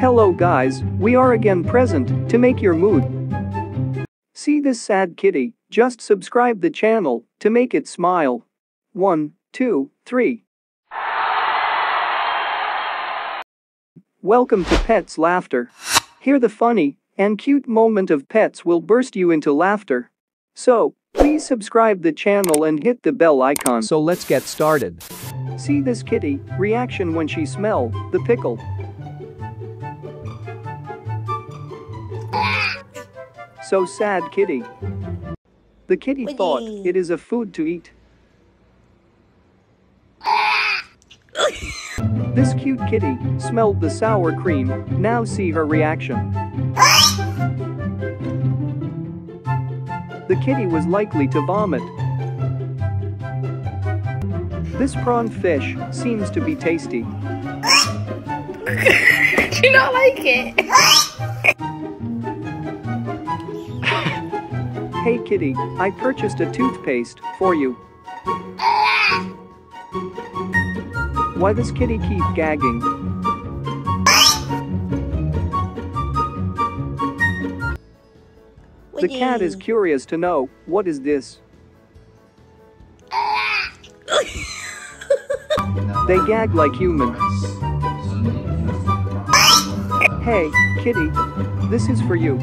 Hello guys, we are again present to make your mood. See this sad kitty, just subscribe the channel to make it smile. One, two, three. Welcome to Pets Laughter. Here the funny and cute moment of pets will burst you into laughter. So, please subscribe the channel and hit the bell icon. So let's get started. See this kitty reaction when she smell the pickle. So sad kitty. The kitty thought it is a food to eat. This cute kitty smelled the sour cream, now see her reaction. The kitty was likely to vomit. This prawn fish seems to be tasty. you don't like it. Hey kitty, I purchased a toothpaste for you. Why does kitty keep gagging? The cat is curious to know, what is this? They gag like humans. Hey, kitty, this is for you.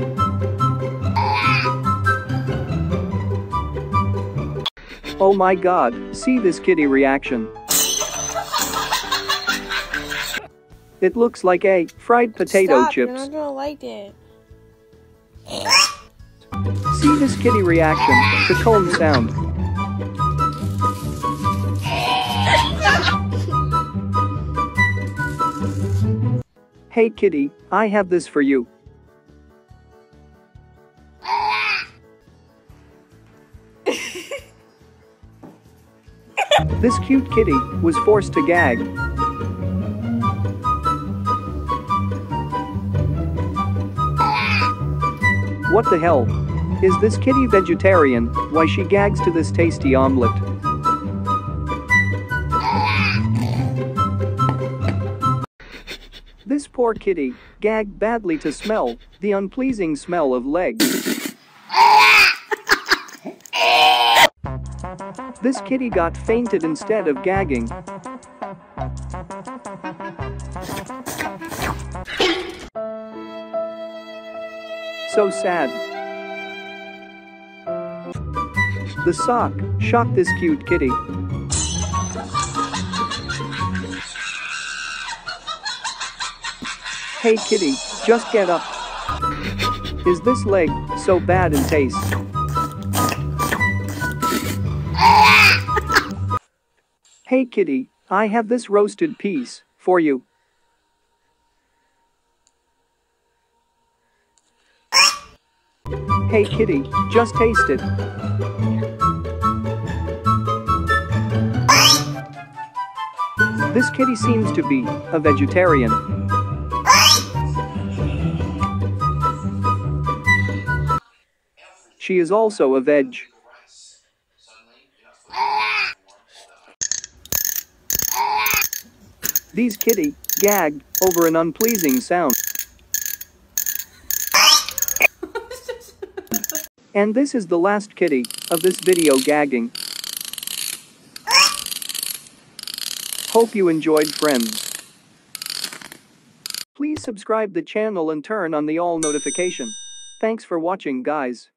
Oh my god, see this kitty reaction. It looks like a fried potato Stop, chips. You're not gonna like it. See this kitty reaction to comb sound. Hey kitty, I have this for you. This cute kitty was forced to gag. What the hell? Is this kitty vegetarian? Why she gags to this tasty omelet? This poor kitty gagged badly to smell the unpleasing smell of legs. This kitty got fainted instead of gagging. So sad. The sock shocked this cute kitty. Hey kitty, just get up. Is this leg so bad in taste? Hey kitty, I have this roasted piece for you. Hey kitty, just taste it. This kitty seems to be a vegetarian. She is also a veg. These kitty gagged over an unpleasing sound. And this is the last kitty of this video gagging. Hope you enjoyed friends. Please subscribe the channel and turn on the all notification. Thanks for watching guys.